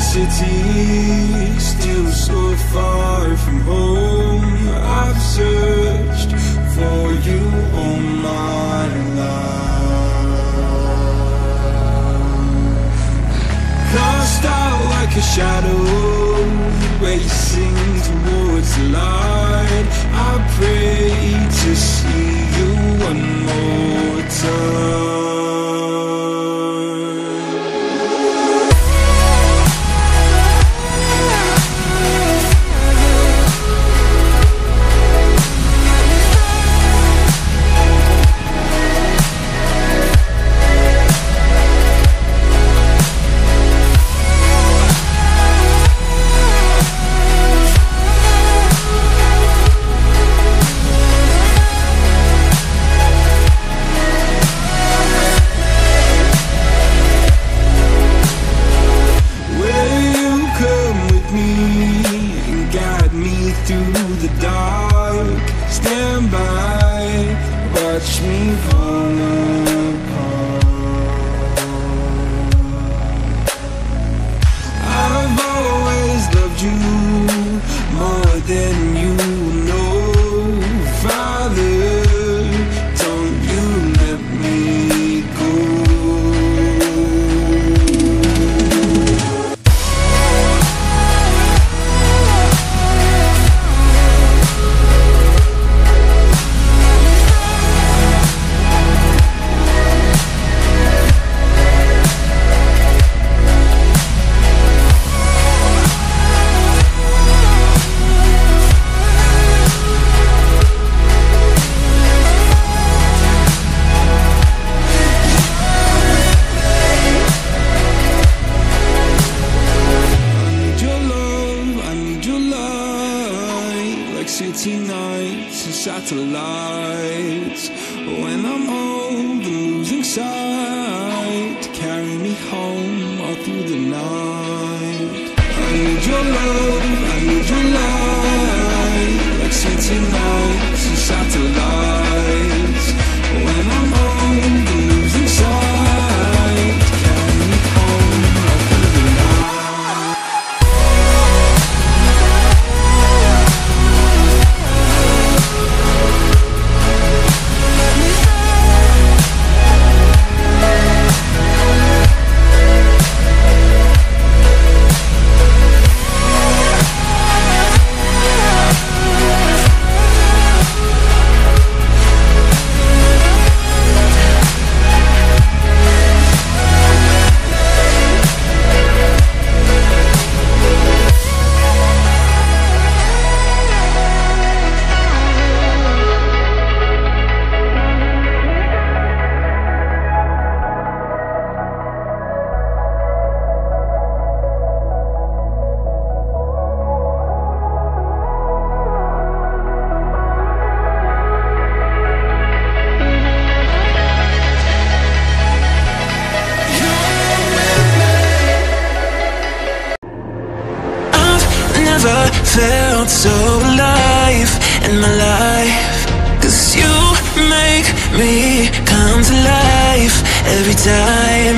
city, still so far from home. I've searched for you all my life. Cast out like a shadow, racing towards the light. I pray to see through the dark? Stand by, watch me fall satellites When I'm old and losing sight Carry me home all through the night. I need your love, felt so alive in my life. Cause you make me come to life every time